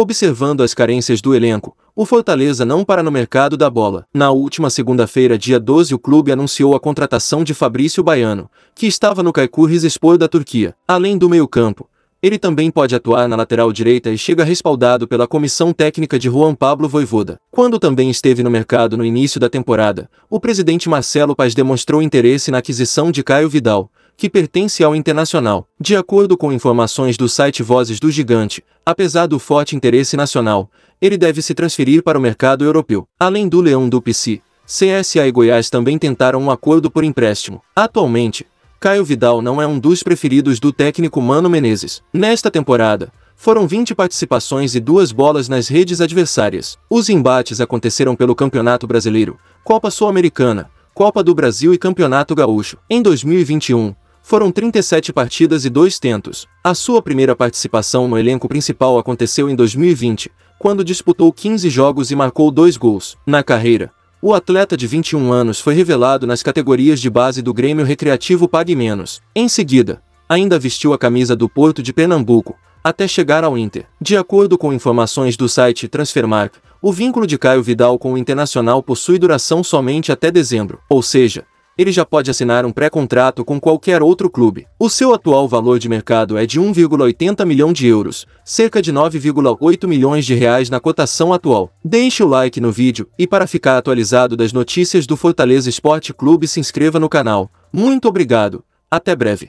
Observando as carências do elenco, o Fortaleza não para no mercado da bola. Na última segunda-feira, dia 12, o clube anunciou a contratação de Fabrício Baiano, que estava no Kaikur Rizespor da Turquia. Além do meio-campo, ele também pode atuar na lateral direita e chega respaldado pela comissão técnica de Juan Pablo Voivoda. Quando também esteve no mercado no início da temporada, o presidente Marcelo Paz demonstrou interesse na aquisição de Caio Vidal, que pertence ao Internacional. De acordo com informações do site Vozes do Gigante, apesar do forte interesse nacional, ele deve se transferir para o mercado europeu. Além do Leão do PC, CSA e Goiás também tentaram um acordo por empréstimo. Atualmente, Caio Vidal não é um dos preferidos do técnico Mano Menezes. Nesta temporada, foram 20 participações e duas bolas nas redes adversárias. Os embates aconteceram pelo Campeonato Brasileiro, Copa Sul-Americana, Copa do Brasil e Campeonato Gaúcho. Em 2021, foram 37 partidas e dois tentos. A sua primeira participação no elenco principal aconteceu em 2020, quando disputou 15 jogos e marcou dois gols. Na carreira, o atleta de 21 anos foi revelado nas categorias de base do Grêmio Recreativo Pague Menos. Em seguida, ainda vestiu a camisa do Porto de Pernambuco, até chegar ao Inter. De acordo com informações do site Transfermarkt, o vínculo de Caio Vidal com o Internacional possui duração somente até dezembro, ou seja, ele já pode assinar um pré-contrato com qualquer outro clube. O seu atual valor de mercado é de 1,80 milhão de euros, cerca de 9,8 milhões de reais na cotação atual. Deixe o like no vídeo e para ficar atualizado das notícias do Fortaleza Esporte Clube se inscreva no canal. Muito obrigado, até breve.